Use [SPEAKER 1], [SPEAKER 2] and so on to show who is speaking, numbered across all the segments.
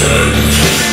[SPEAKER 1] Listen.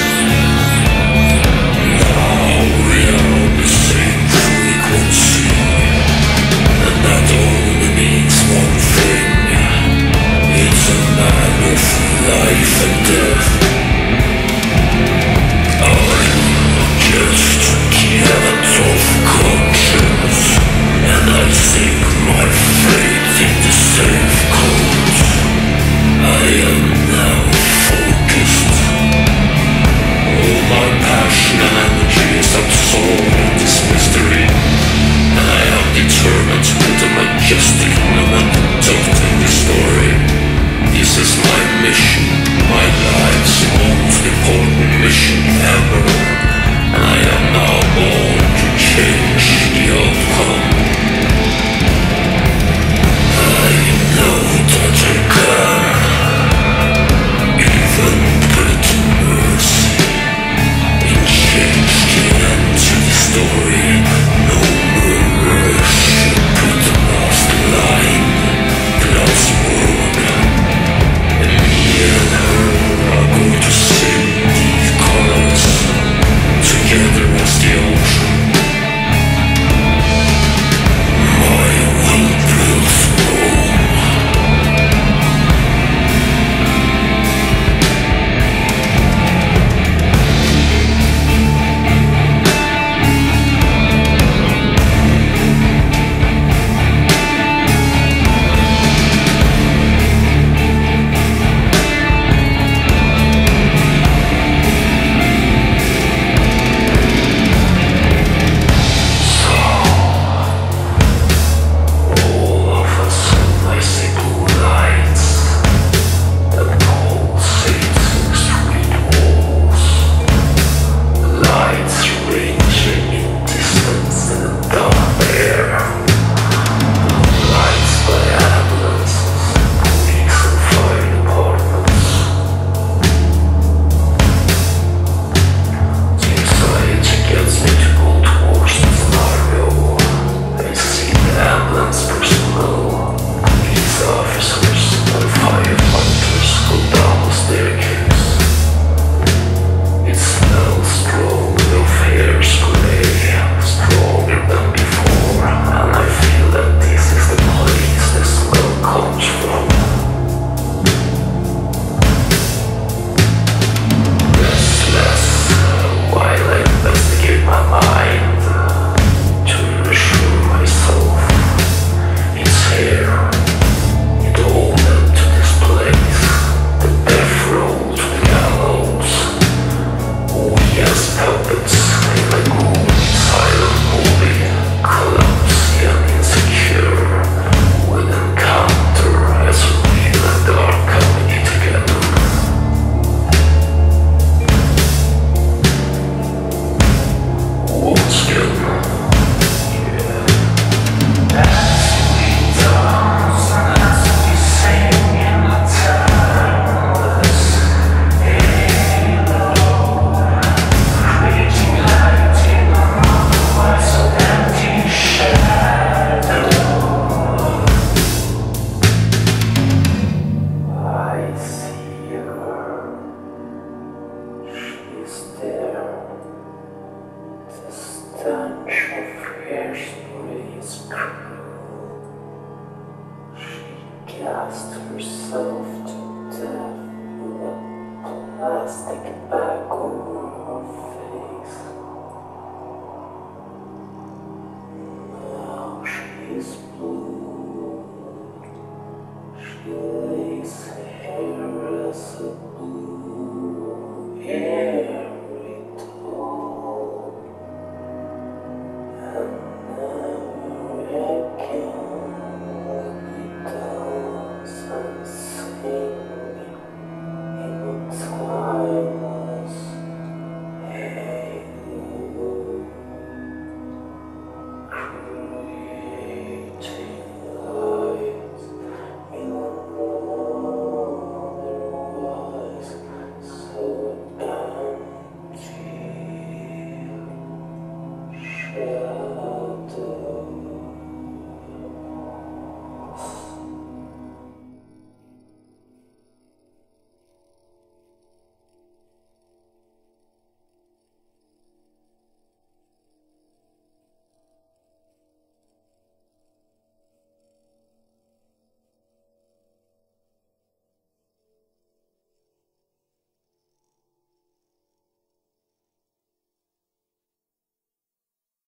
[SPEAKER 1] Gassed herself to death with a plastic bag.